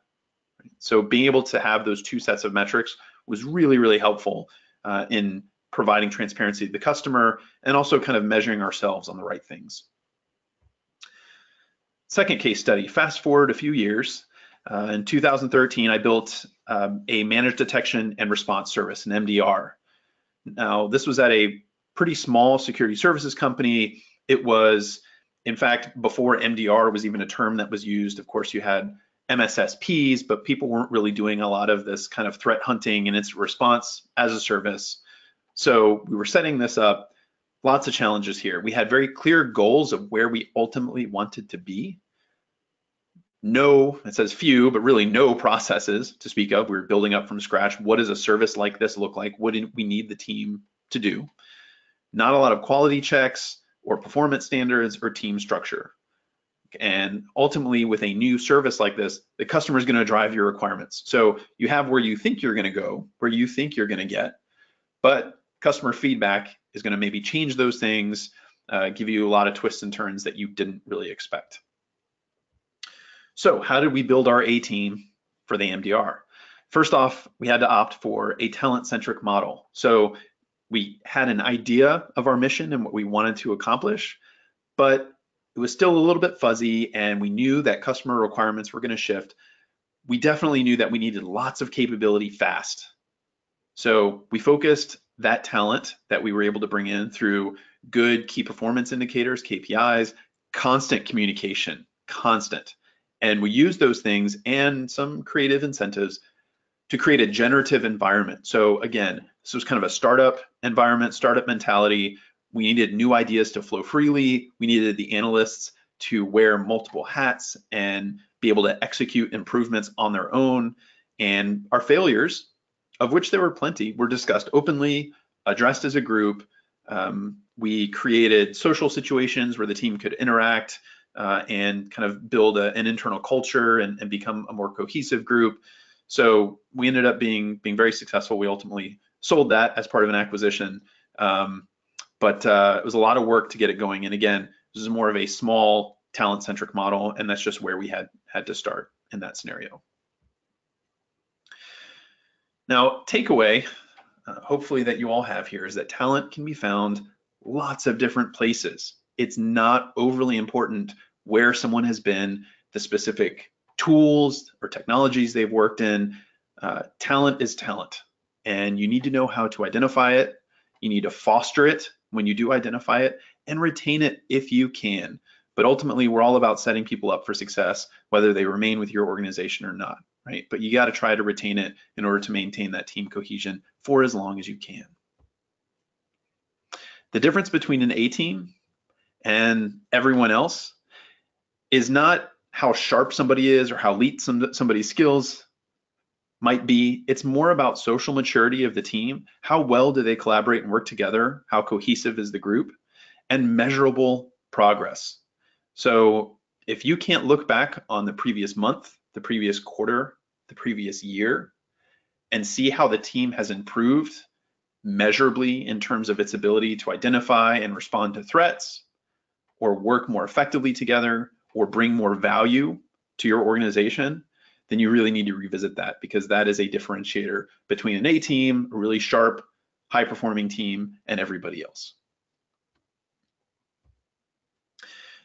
So being able to have those two sets of metrics was really, really helpful uh, in providing transparency to the customer and also kind of measuring ourselves on the right things. Second case study, fast forward a few years. Uh, in 2013, I built um, a managed detection and response service, an MDR. Now, this was at a pretty small security services company. It was, in fact, before MDR was even a term that was used, of course, you had MSSPs, but people weren't really doing a lot of this kind of threat hunting and its response as a service. So we were setting this up. Lots of challenges here. We had very clear goals of where we ultimately wanted to be. No, it says few, but really no processes to speak of. We were building up from scratch. What does a service like this look like? What do we need the team to do? Not a lot of quality checks or performance standards or team structure. And ultimately, with a new service like this, the customer is going to drive your requirements. So you have where you think you're going to go, where you think you're going to get, but customer feedback is going to maybe change those things, uh, give you a lot of twists and turns that you didn't really expect. So how did we build our A team for the MDR? First off, we had to opt for a talent-centric model. So we had an idea of our mission and what we wanted to accomplish, but it was still a little bit fuzzy and we knew that customer requirements were going to shift. We definitely knew that we needed lots of capability fast. So we focused that talent that we were able to bring in through good key performance indicators, KPIs, constant communication, constant. And we use those things and some creative incentives to create a generative environment. So again, this was kind of a startup environment, startup mentality we needed new ideas to flow freely. We needed the analysts to wear multiple hats and be able to execute improvements on their own. And our failures, of which there were plenty, were discussed openly, addressed as a group. Um, we created social situations where the team could interact uh, and kind of build a, an internal culture and, and, become a more cohesive group. So we ended up being being very successful. We ultimately sold that as part of an acquisition. Um, but uh, it was a lot of work to get it going. And again, this is more of a small talent centric model, and that's just where we had had to start in that scenario. Now, takeaway, uh, hopefully that you all have here is that talent can be found lots of different places. It's not overly important where someone has been, the specific tools or technologies they've worked in. Uh, talent is talent, and you need to know how to identify it. You need to foster it when you do identify it and retain it if you can. But ultimately, we're all about setting people up for success, whether they remain with your organization or not, right? But you got to try to retain it in order to maintain that team cohesion for as long as you can. The difference between an A team and everyone else is not how sharp somebody is or how elite some, somebody's skills might be it's more about social maturity of the team. How well do they collaborate and work together? How cohesive is the group? And measurable progress. So if you can't look back on the previous month, the previous quarter, the previous year, and see how the team has improved measurably in terms of its ability to identify and respond to threats, or work more effectively together, or bring more value to your organization, then you really need to revisit that because that is a differentiator between an A team, a really sharp, high performing team, and everybody else.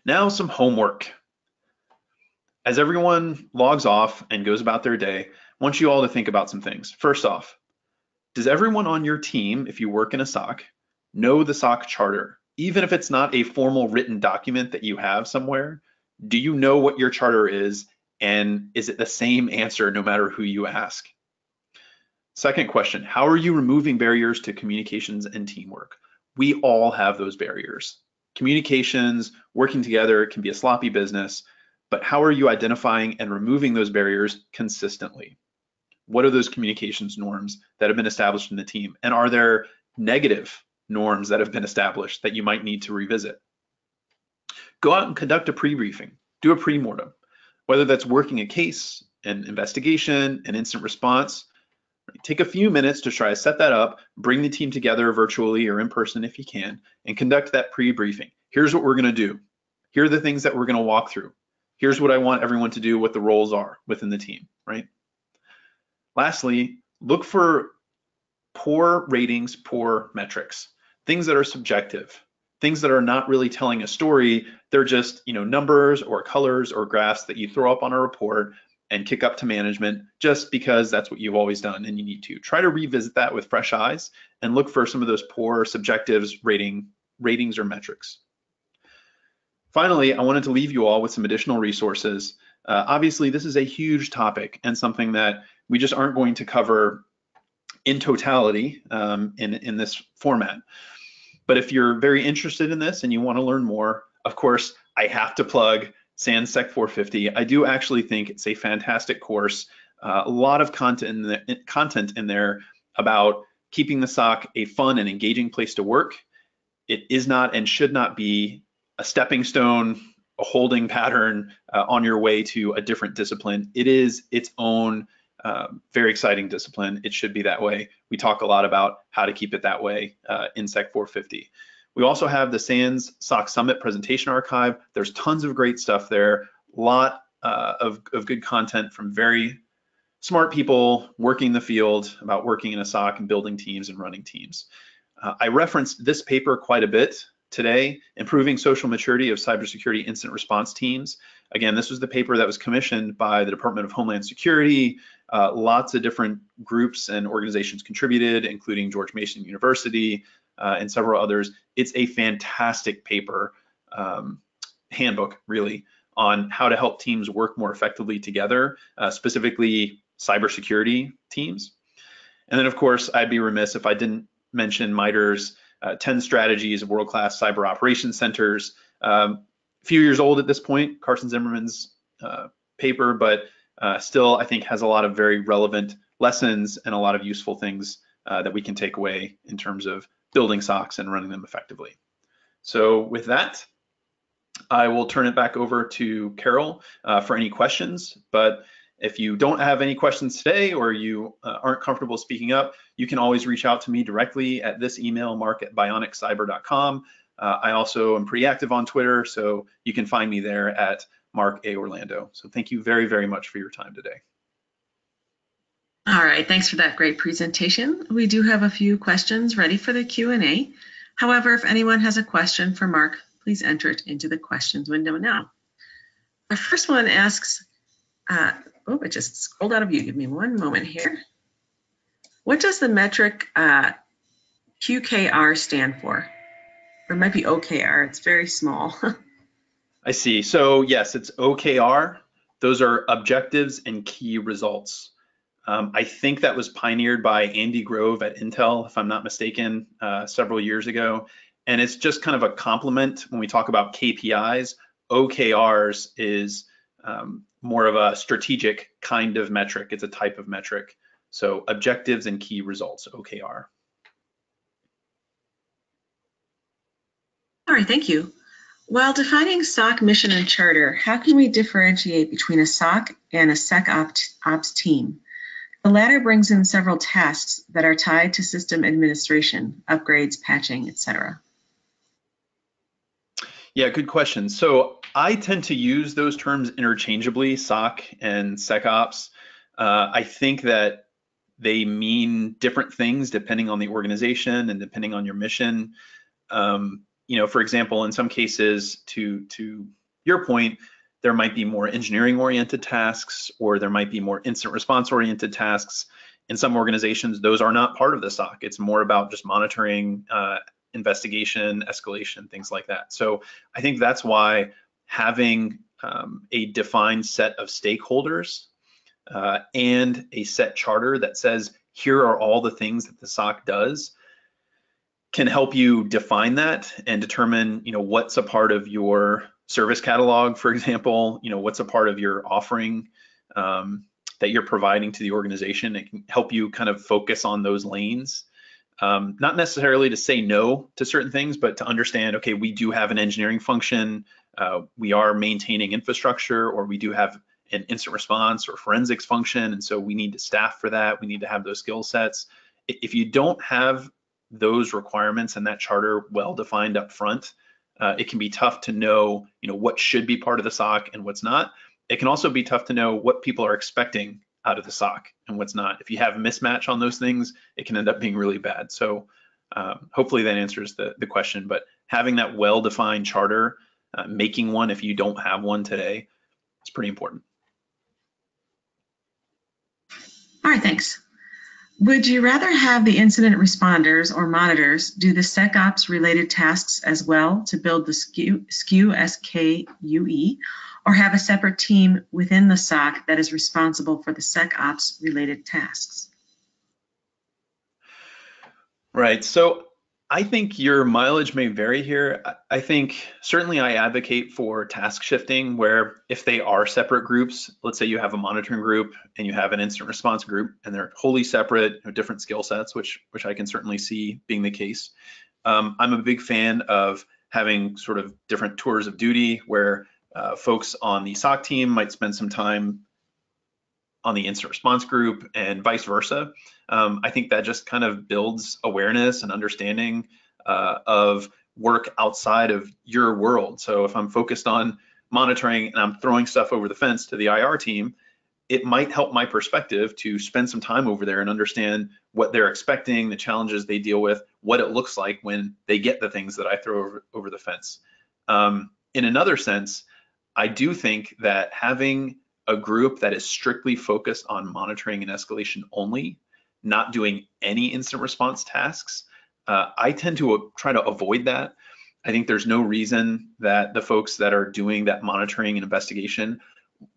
Now some homework. As everyone logs off and goes about their day, I want you all to think about some things. First off, does everyone on your team, if you work in a SOC, know the SOC charter? Even if it's not a formal written document that you have somewhere, do you know what your charter is and is it the same answer no matter who you ask? Second question, how are you removing barriers to communications and teamwork? We all have those barriers. Communications, working together can be a sloppy business, but how are you identifying and removing those barriers consistently? What are those communications norms that have been established in the team? And are there negative norms that have been established that you might need to revisit? Go out and conduct a pre-briefing, do a pre-mortem whether that's working a case, an investigation, an instant response. Take a few minutes to try to set that up, bring the team together virtually or in person if you can, and conduct that pre-briefing. Here's what we're gonna do. Here are the things that we're gonna walk through. Here's what I want everyone to do, what the roles are within the team, right? Lastly, look for poor ratings, poor metrics, things that are subjective things that are not really telling a story. They're just, you know, numbers or colors or graphs that you throw up on a report and kick up to management just because that's what you've always done and you need to. Try to revisit that with fresh eyes and look for some of those poor subjectives rating ratings or metrics. Finally, I wanted to leave you all with some additional resources. Uh, obviously, this is a huge topic and something that we just aren't going to cover in totality um, in, in this format. But if you're very interested in this and you want to learn more, of course, I have to plug SANS Sec 450. I do actually think it's a fantastic course. Uh, a lot of content in, the, content in there about keeping the SOC a fun and engaging place to work. It is not and should not be a stepping stone, a holding pattern uh, on your way to a different discipline. It is its own uh, very exciting discipline. It should be that way. We talk a lot about how to keep it that way uh, in Sec 450. We also have the SANS SOC Summit presentation archive. There's tons of great stuff there. A lot uh, of, of good content from very smart people working the field about working in a SOC and building teams and running teams. Uh, I referenced this paper quite a bit today, Improving Social Maturity of Cybersecurity Incident Response Teams. Again, this was the paper that was commissioned by the Department of Homeland Security. Uh, lots of different groups and organizations contributed, including George Mason University uh, and several others. It's a fantastic paper, um, handbook really, on how to help teams work more effectively together, uh, specifically cybersecurity teams. And then, of course, I'd be remiss if I didn't mention MITRE's uh, 10 strategies of world-class cyber operations centers. Um, a few years old at this point, Carson Zimmerman's uh, paper, but uh, still I think has a lot of very relevant lessons and a lot of useful things uh, that we can take away in terms of building SOCs and running them effectively. So with that, I will turn it back over to Carol uh, for any questions, but if you don't have any questions today or you uh, aren't comfortable speaking up, you can always reach out to me directly at this email, mark at bioniccyber.com. Uh, I also am pretty active on Twitter, so you can find me there at Mark A. Orlando. So thank you very, very much for your time today. All right, thanks for that great presentation. We do have a few questions ready for the Q&A. However, if anyone has a question for Mark, please enter it into the questions window now. Our first one asks, uh, oh, it just scrolled out of view. Give me one moment here. What does the metric uh, QKR stand for? Or it might be OKR, it's very small. *laughs* I see. So yes, it's OKR. Those are objectives and key results. Um, I think that was pioneered by Andy Grove at Intel, if I'm not mistaken, uh, several years ago. And it's just kind of a complement when we talk about KPIs. OKRs is um, more of a strategic kind of metric. It's a type of metric. So objectives and key results, OKR. All right, thank you. While defining SOC mission and charter, how can we differentiate between a SOC and a SecOps ops team? The latter brings in several tasks that are tied to system administration, upgrades, patching, etc. Yeah, good question. So I tend to use those terms interchangeably, SOC and SecOps. Uh, I think that they mean different things depending on the organization and depending on your mission. Um, you know, for example, in some cases, to to your point, there might be more engineering-oriented tasks, or there might be more instant response-oriented tasks. In some organizations, those are not part of the SOC. It's more about just monitoring, uh, investigation, escalation, things like that. So I think that's why having um, a defined set of stakeholders uh, and a set charter that says here are all the things that the SOC does can help you define that and determine you know what's a part of your service catalog for example you know what's a part of your offering um, that you're providing to the organization it can help you kind of focus on those lanes um, not necessarily to say no to certain things but to understand okay we do have an engineering function uh, we are maintaining infrastructure or we do have an instant response or forensics function. And so we need to staff for that. We need to have those skill sets. If you don't have those requirements and that charter well defined up front, uh, it can be tough to know, you know, what should be part of the SOC and what's not. It can also be tough to know what people are expecting out of the SOC and what's not. If you have a mismatch on those things, it can end up being really bad. So um, hopefully that answers the, the question, but having that well-defined charter uh, making one if you don't have one today is pretty important. All right, thanks. Would you rather have the incident responders or monitors do the SecOps related tasks as well to build the SKU, SKU SKUE, or have a separate team within the SOC that is responsible for the SecOps related tasks? Right. So I think your mileage may vary here. I think certainly I advocate for task shifting where if they are separate groups, let's say you have a monitoring group and you have an incident response group and they're wholly separate, different skill sets, which which I can certainly see being the case. Um, I'm a big fan of having sort of different tours of duty where uh, folks on the SOC team might spend some time on the incident response group and vice versa. Um, I think that just kind of builds awareness and understanding uh, of work outside of your world. So if I'm focused on monitoring and I'm throwing stuff over the fence to the IR team, it might help my perspective to spend some time over there and understand what they're expecting, the challenges they deal with, what it looks like when they get the things that I throw over, over the fence. Um, in another sense, I do think that having a group that is strictly focused on monitoring and escalation only, not doing any incident response tasks, uh, I tend to uh, try to avoid that. I think there's no reason that the folks that are doing that monitoring and investigation,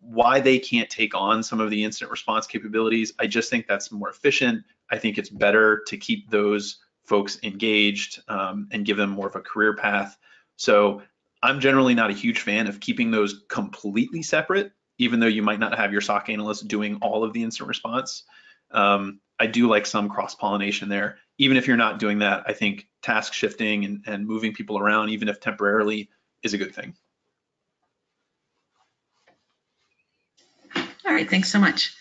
why they can't take on some of the incident response capabilities. I just think that's more efficient. I think it's better to keep those folks engaged um, and give them more of a career path. So I'm generally not a huge fan of keeping those completely separate even though you might not have your SOC analyst doing all of the incident response. Um, I do like some cross pollination there. Even if you're not doing that, I think task shifting and, and moving people around, even if temporarily, is a good thing. All right, thanks so much.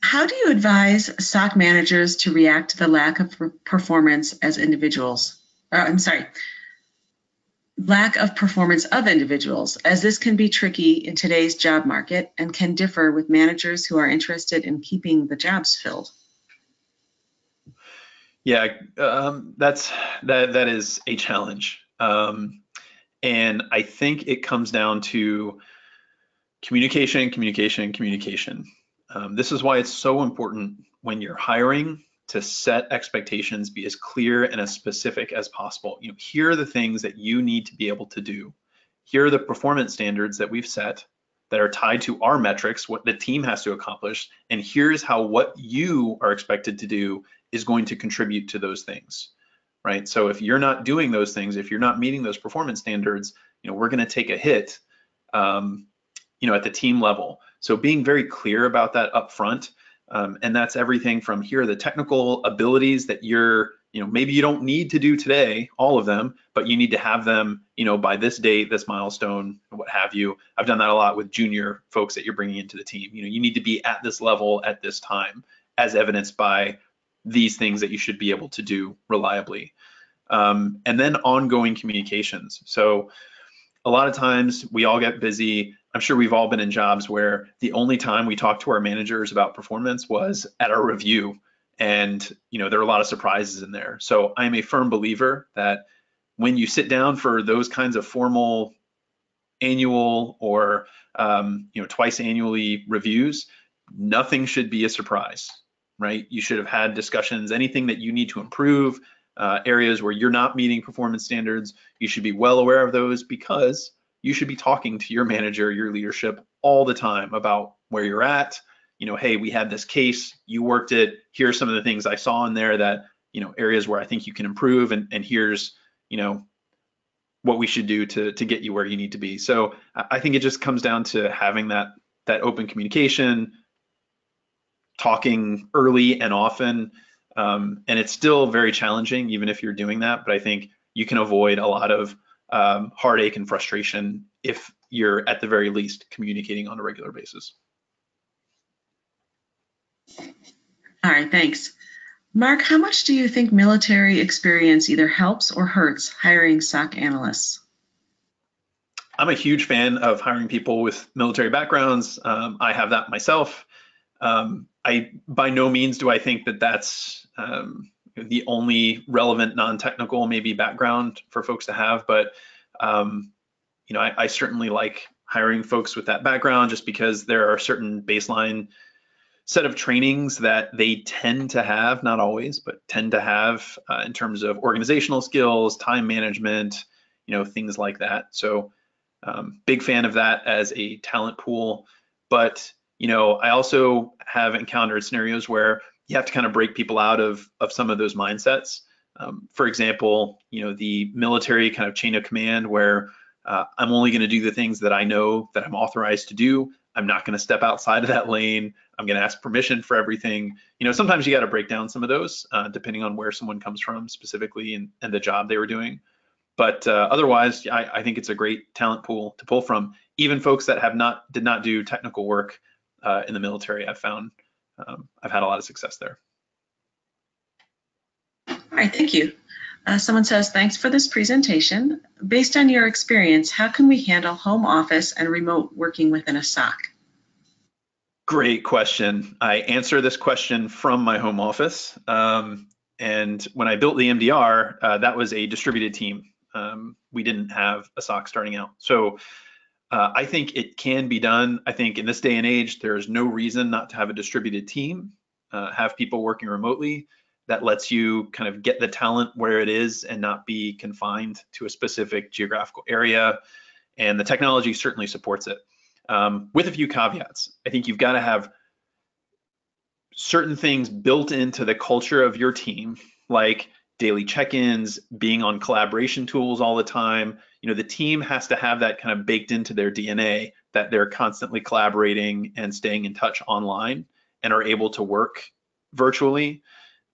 How do you advise SOC managers to react to the lack of performance as individuals? Uh, I'm sorry, lack of performance of individuals, as this can be tricky in today's job market and can differ with managers who are interested in keeping the jobs filled. Yeah, um, that's that that is a challenge, um, and I think it comes down to communication, communication, communication. Um, this is why it's so important when you're hiring to set expectations, be as clear and as specific as possible. You know, here are the things that you need to be able to do. Here are the performance standards that we've set that are tied to our metrics, what the team has to accomplish, and here's how what you are expected to do is going to contribute to those things, right? So if you're not doing those things, if you're not meeting those performance standards, you know, we're going to take a hit, um, you know, at the team level. So being very clear about that up front um, and that's everything from here are the technical abilities that you're, you know, maybe you don't need to do today, all of them, but you need to have them, you know, by this date, this milestone, what have you. I've done that a lot with junior folks that you're bringing into the team. You know, you need to be at this level at this time, as evidenced by these things that you should be able to do reliably. Um, and then ongoing communications. So a lot of times we all get busy I'm sure we've all been in jobs where the only time we talked to our managers about performance was at our review. And, you know, there are a lot of surprises in there. So I'm a firm believer that when you sit down for those kinds of formal annual or, um, you know, twice annually reviews, nothing should be a surprise, right? You should have had discussions, anything that you need to improve, uh, areas where you're not meeting performance standards, you should be well aware of those because you should be talking to your manager, your leadership all the time about where you're at. You know, hey, we had this case, you worked it. Here are some of the things I saw in there that, you know, areas where I think you can improve, and, and here's, you know, what we should do to to get you where you need to be. So I think it just comes down to having that that open communication, talking early and often. Um, and it's still very challenging, even if you're doing that. But I think you can avoid a lot of um, heartache and frustration if you're at the very least communicating on a regular basis. All right, thanks. Mark, how much do you think military experience either helps or hurts hiring SOC analysts? I'm a huge fan of hiring people with military backgrounds. Um, I have that myself. Um, I by no means do I think that that's um, the only relevant non-technical maybe background for folks to have, but um, you know, I, I, certainly like hiring folks with that background just because there are certain baseline set of trainings that they tend to have, not always, but tend to have uh, in terms of organizational skills, time management, you know, things like that. So Um, big fan of that as a talent pool, but you know, I also have encountered scenarios where you have to kind of break people out of of some of those mindsets. Um, for example, you know, the military kind of chain of command where uh, I'm only going to do the things that I know that I'm authorized to do. I'm not going to step outside of that lane. I'm going to ask permission for everything. You know, sometimes you got to break down some of those uh, depending on where someone comes from specifically and, and the job they were doing. But uh, otherwise, I, I, think it's a great talent pool to pull from. Even folks that have not did not do technical work uh, in the military, I've found um, I've had a lot of success there. All right, thank you. Uh, someone says, thanks for this presentation. Based on your experience, how can we handle home office and remote working within a SOC? Great question. I answer this question from my home office. Um, and when I built the MDR, uh, that was a distributed team. Um, we didn't have a SOC starting out. So uh, I think it can be done. I think in this day and age, there's no reason not to have a distributed team, uh, have people working remotely that lets you kind of get the talent where it is and not be confined to a specific geographical area. And the technology certainly supports it. Um, with a few caveats, I think you've got to have certain things built into the culture of your team, like daily check-ins, being on collaboration tools all the time. You know, the team has to have that kind of baked into their DNA that they're constantly collaborating and staying in touch online and are able to work virtually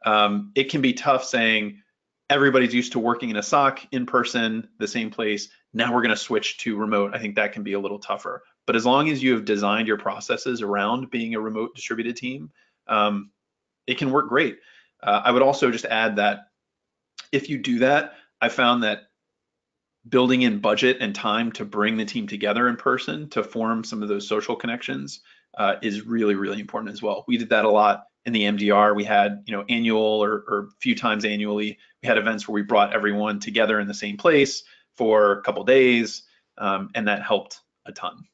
um, it can be tough saying everybody's used to working in a SOC in person, the same place. Now we're going to switch to remote. I think that can be a little tougher. But as long as you have designed your processes around being a remote distributed team, um, it can work great. Uh, I would also just add that if you do that, I found that building in budget and time to bring the team together in person to form some of those social connections uh, is really, really important as well. We did that a lot in the MDR, we had, you know, annual or, or a few times annually, we had events where we brought everyone together in the same place for a couple days, um, and that helped a ton.